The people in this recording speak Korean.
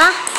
가?